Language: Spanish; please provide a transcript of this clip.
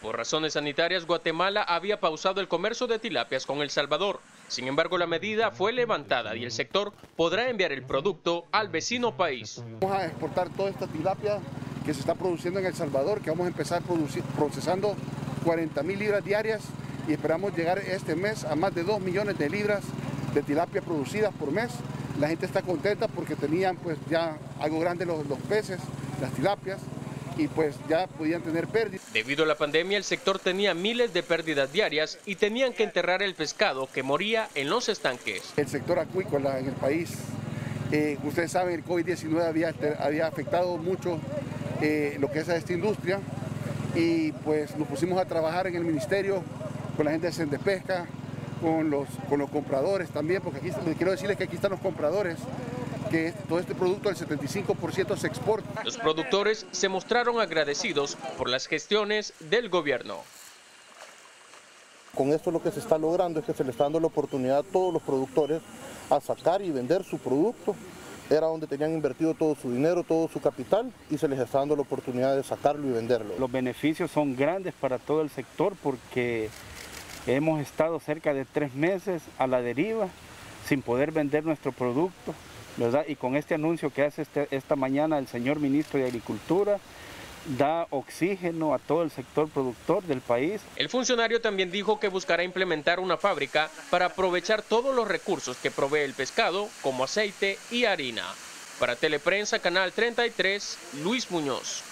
Por razones sanitarias, Guatemala había pausado el comercio de tilapias con El Salvador. Sin embargo, la medida fue levantada y el sector podrá enviar el producto al vecino país. Vamos a exportar toda esta tilapia que se está produciendo en El Salvador, que vamos a empezar procesando 40 mil libras diarias y esperamos llegar este mes a más de 2 millones de libras de tilapia producidas por mes. La gente está contenta porque tenían pues ya algo grande los, los peces, las tilapias, y pues ya podían tener pérdidas. Debido a la pandemia, el sector tenía miles de pérdidas diarias y tenían que enterrar el pescado que moría en los estanques. El sector acuícola en el país, eh, ustedes saben, el COVID-19 había, había afectado mucho eh, lo que es a esta industria y pues nos pusimos a trabajar en el ministerio con la gente de Pesca, con los, con los compradores también, porque aquí quiero decirles que aquí están los compradores que todo este producto, el 75% se exporta. Los productores se mostraron agradecidos por las gestiones del gobierno. Con esto lo que se está logrando es que se le está dando la oportunidad a todos los productores a sacar y vender su producto. Era donde tenían invertido todo su dinero, todo su capital y se les está dando la oportunidad de sacarlo y venderlo. Los beneficios son grandes para todo el sector porque hemos estado cerca de tres meses a la deriva sin poder vender nuestro producto. Y con este anuncio que hace este, esta mañana el señor ministro de Agricultura, da oxígeno a todo el sector productor del país. El funcionario también dijo que buscará implementar una fábrica para aprovechar todos los recursos que provee el pescado, como aceite y harina. Para Teleprensa, Canal 33, Luis Muñoz.